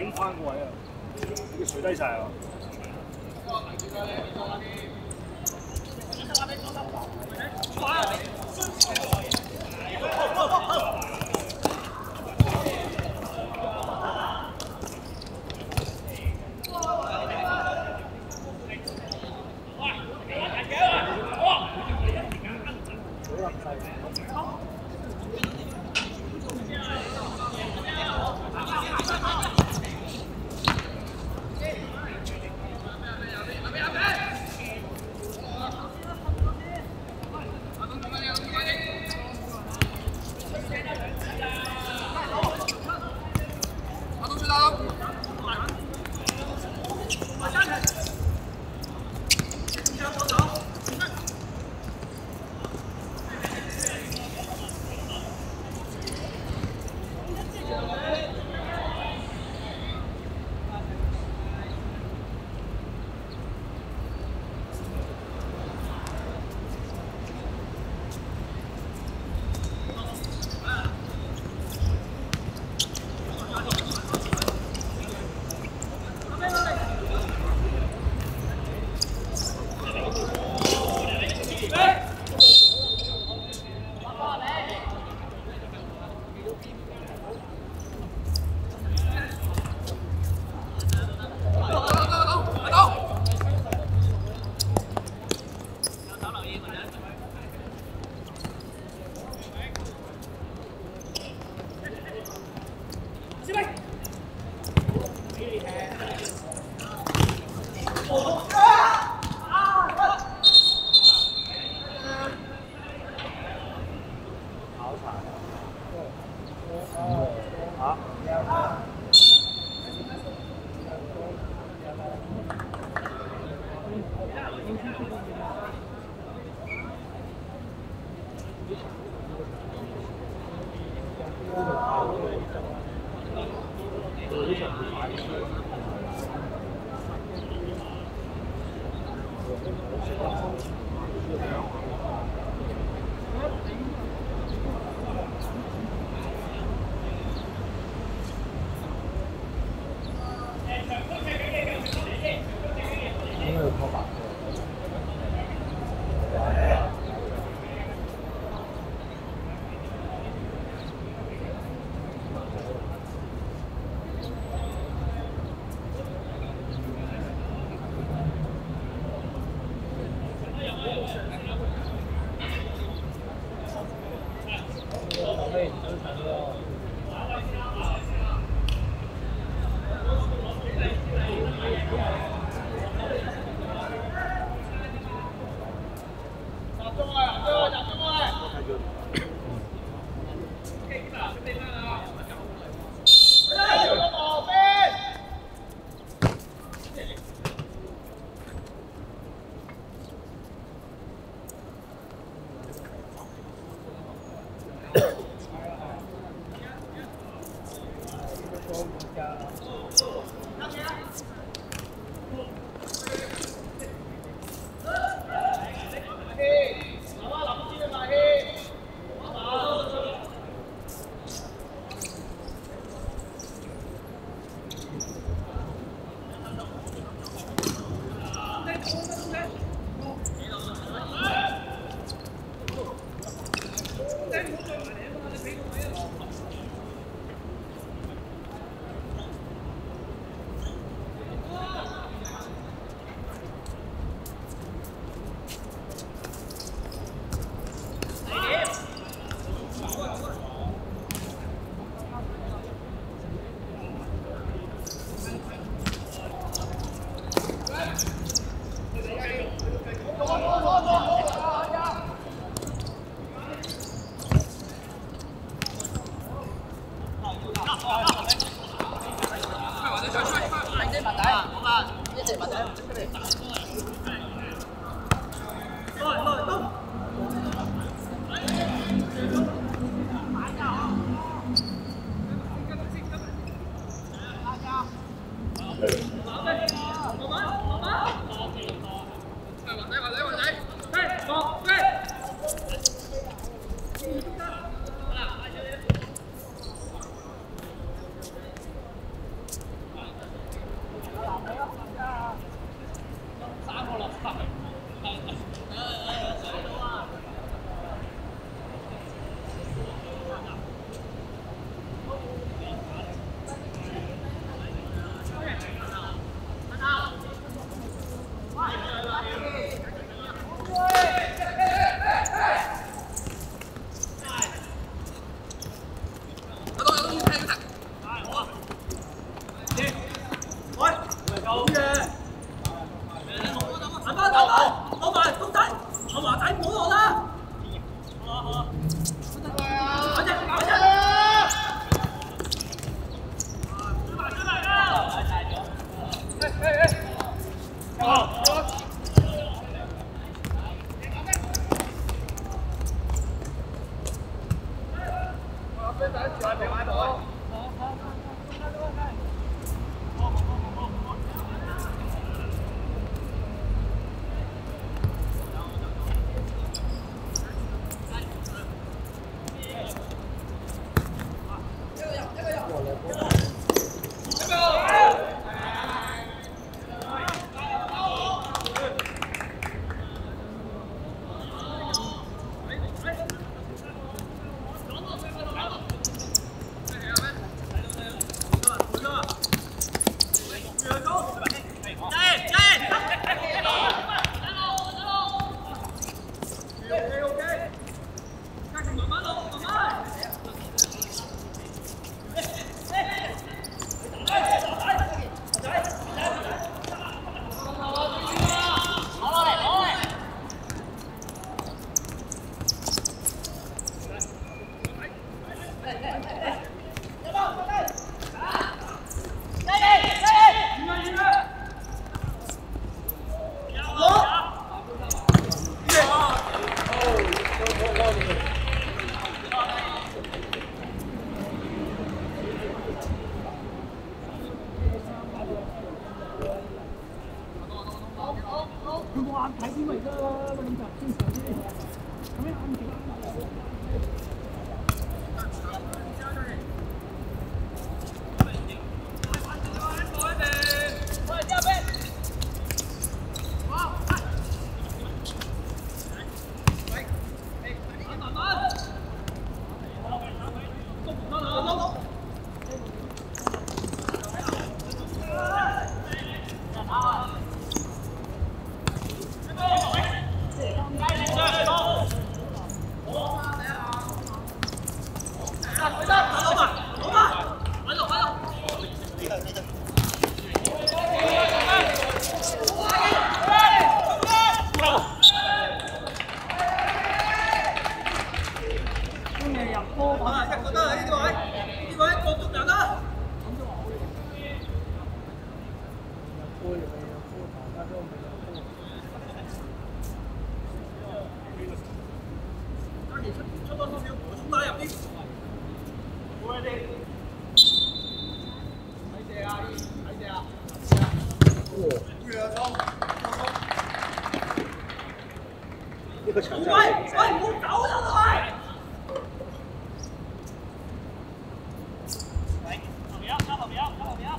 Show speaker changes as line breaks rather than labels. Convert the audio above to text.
影翻個位啊！佢啲水低曬啊！
哇！